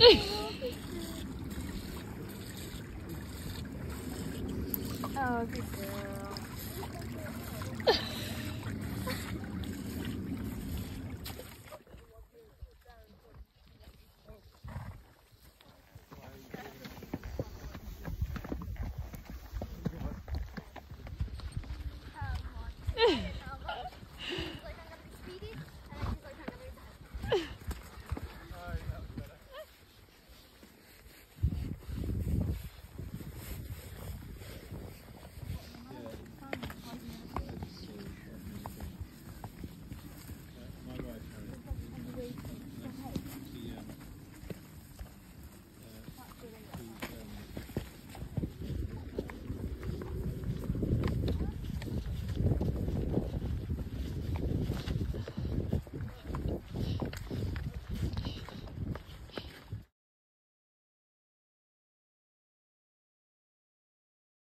oh, good girl.